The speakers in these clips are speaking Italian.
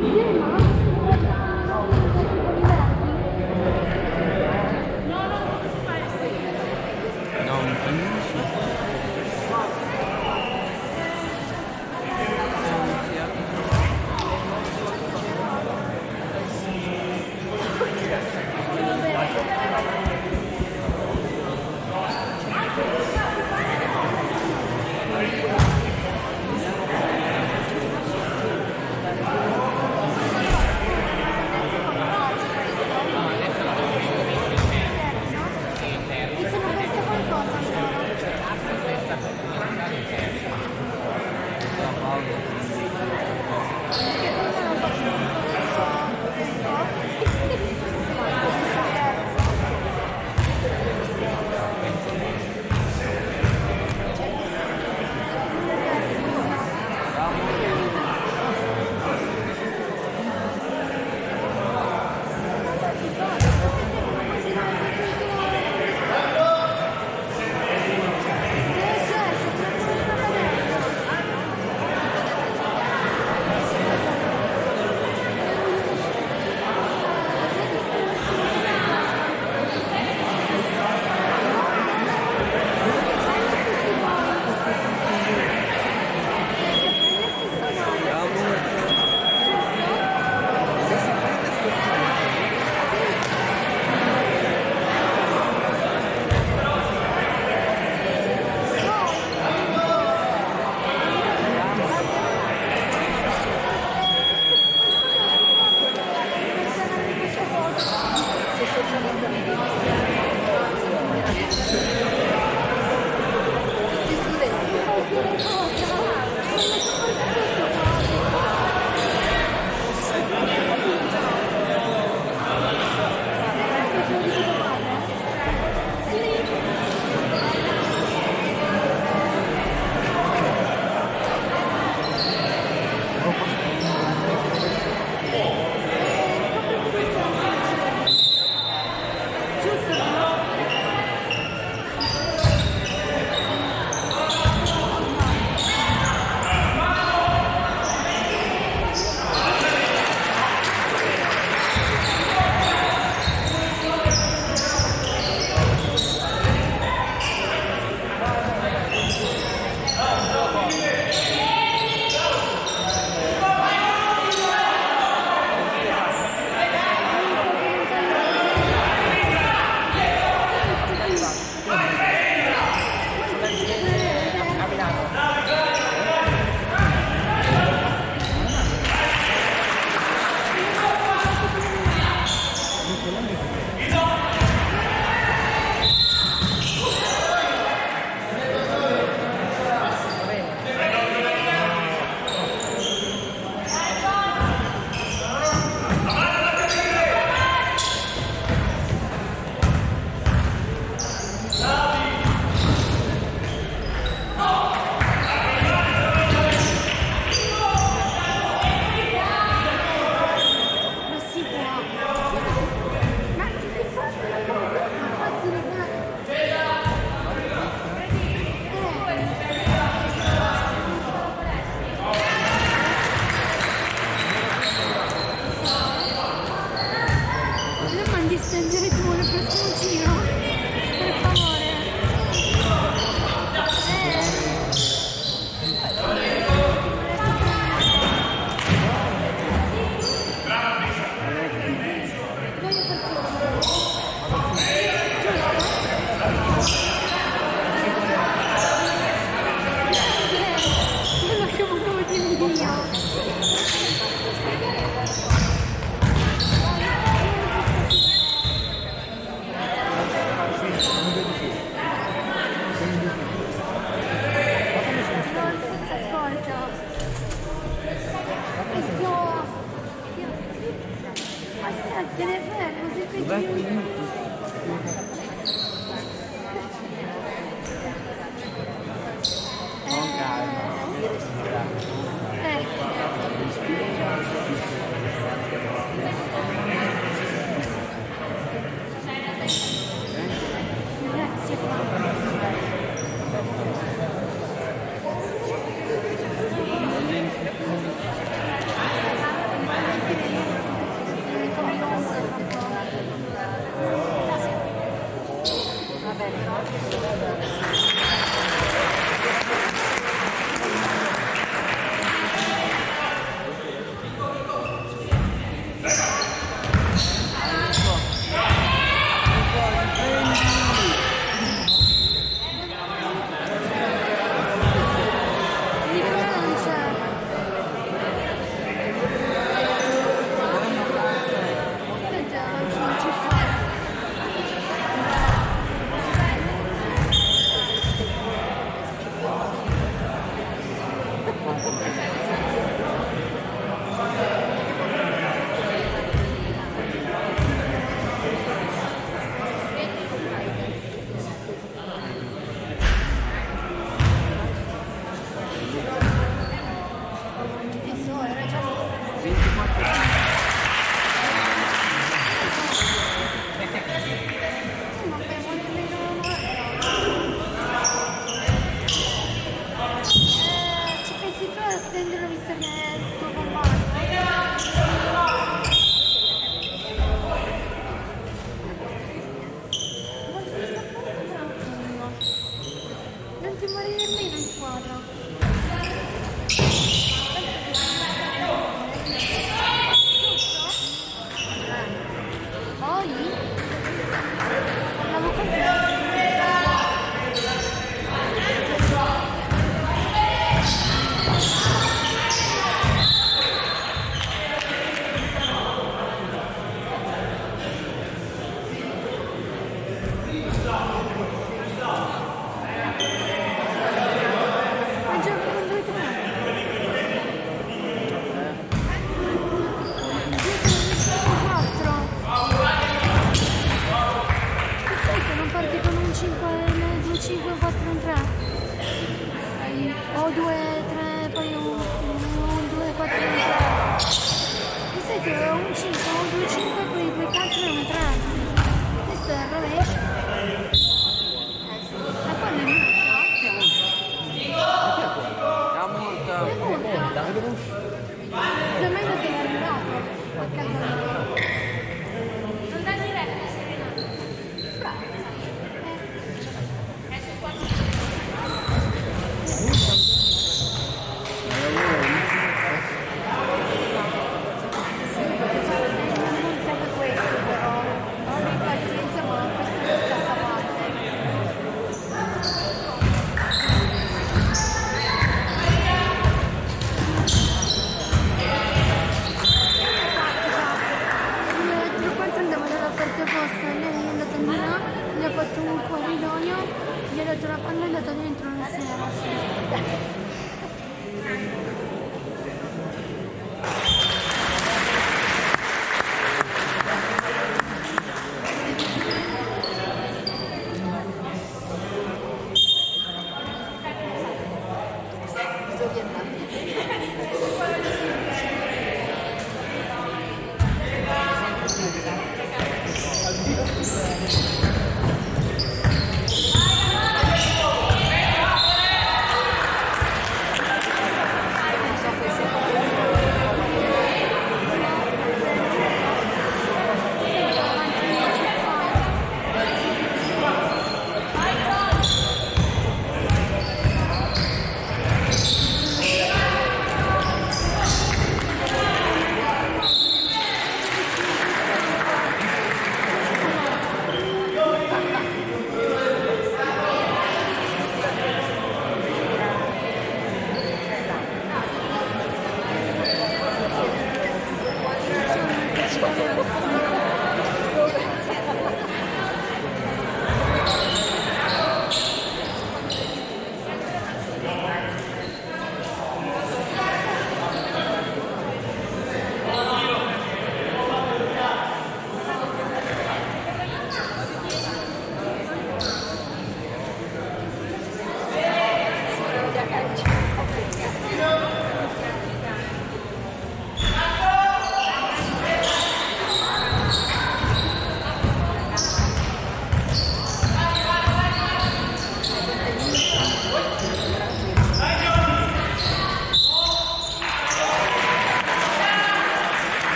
你干嘛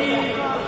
Amen.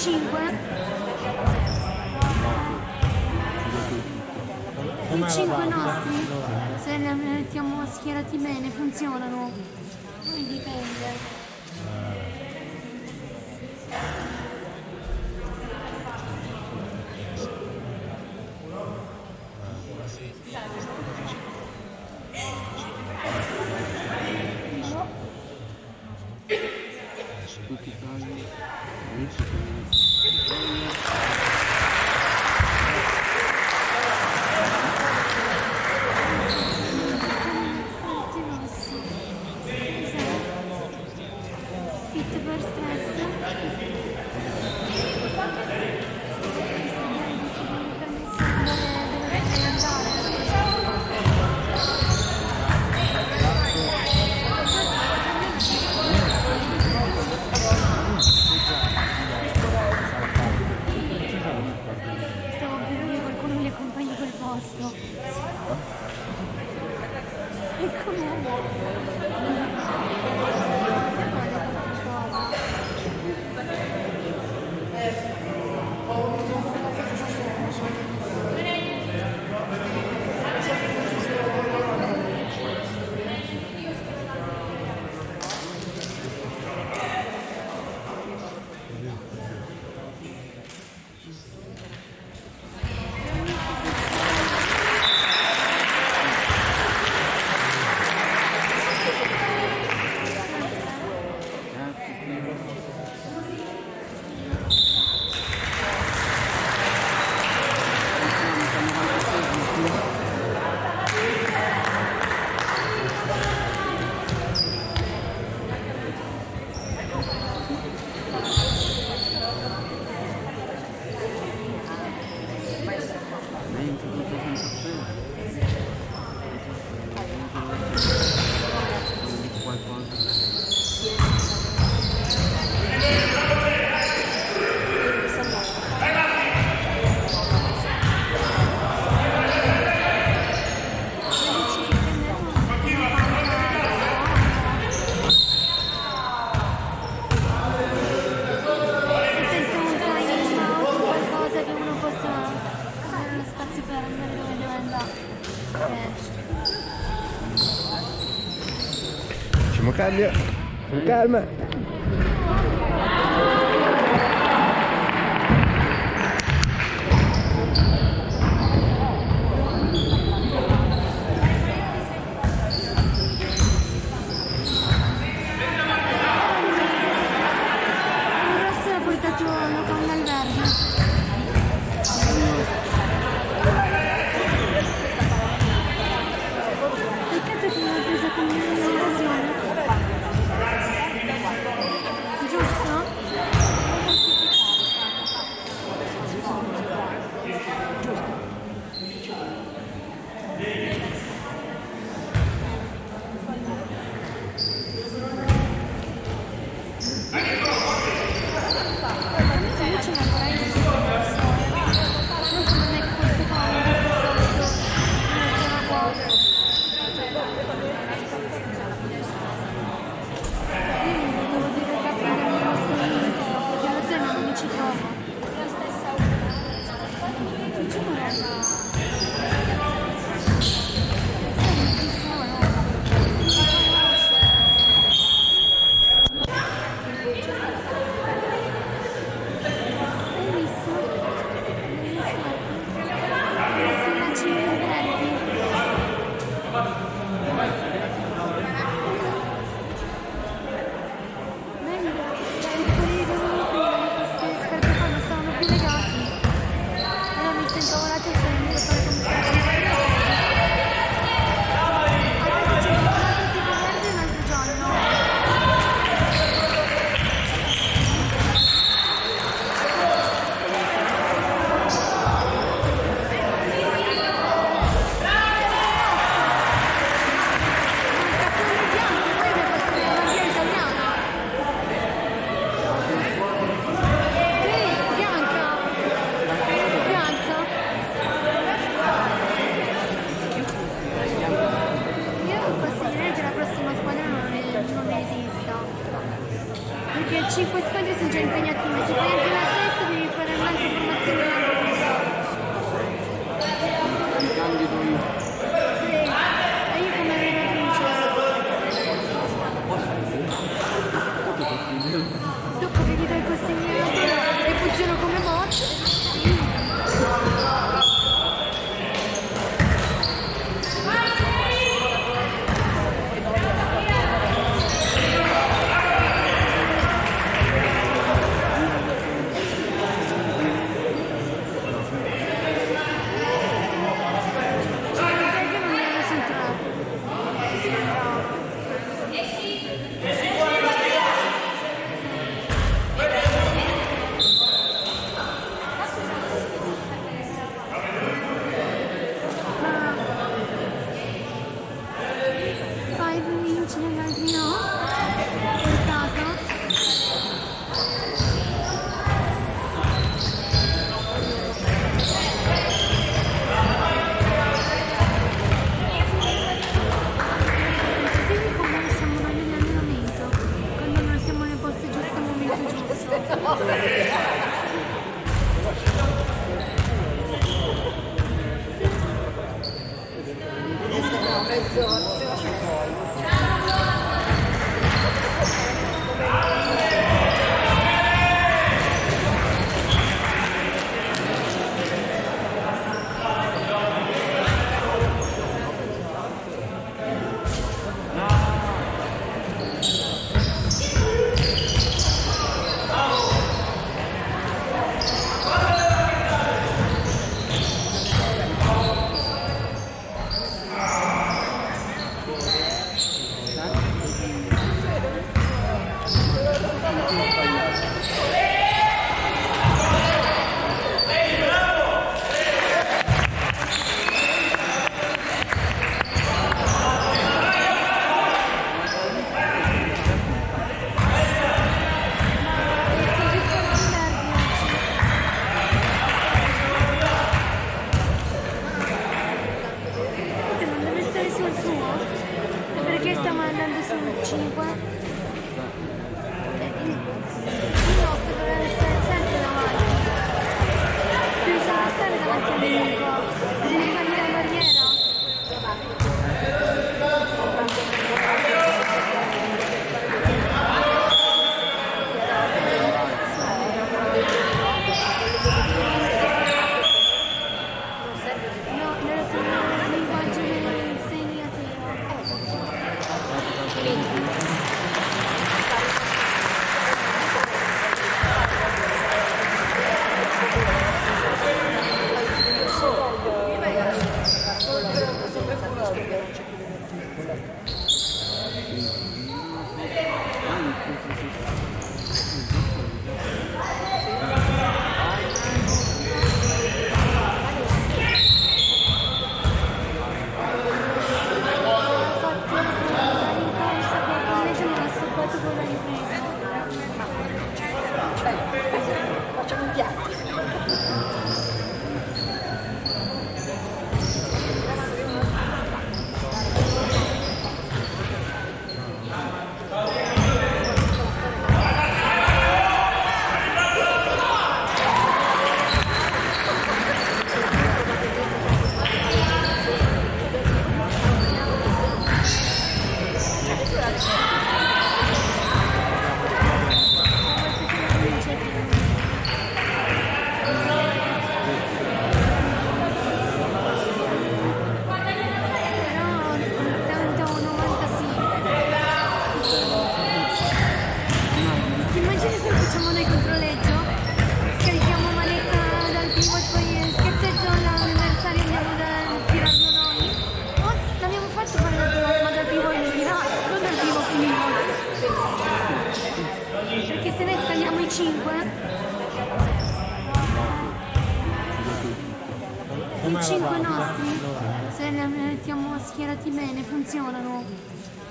5 i 5 nostri se li mettiamo schierati bene funzionano. Poi dipende. Italia schierati bene, funzionano.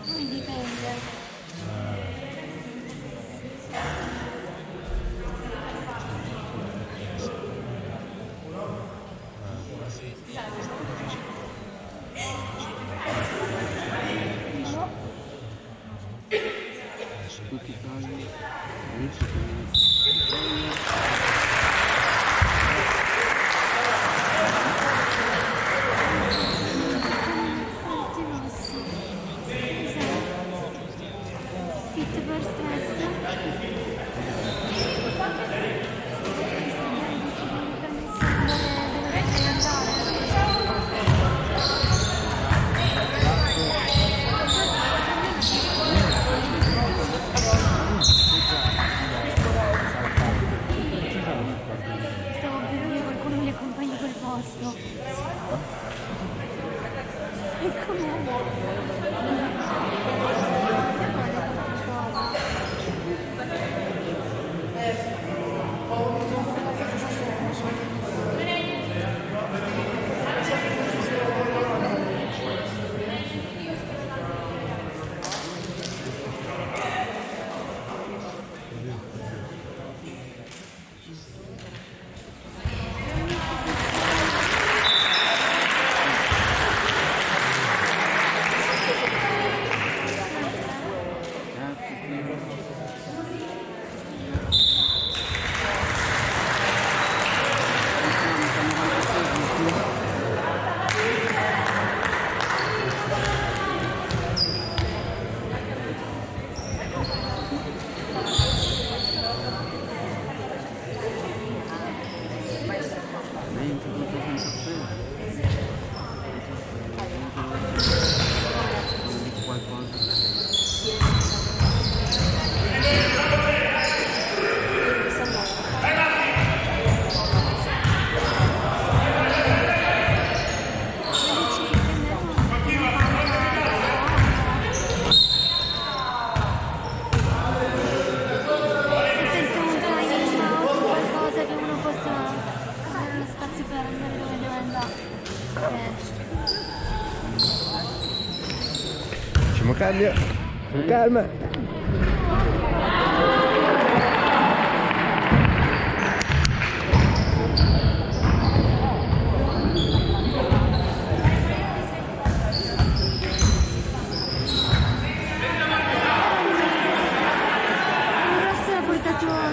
Poi dipende. Não, não, não.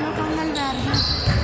我刚刚买的。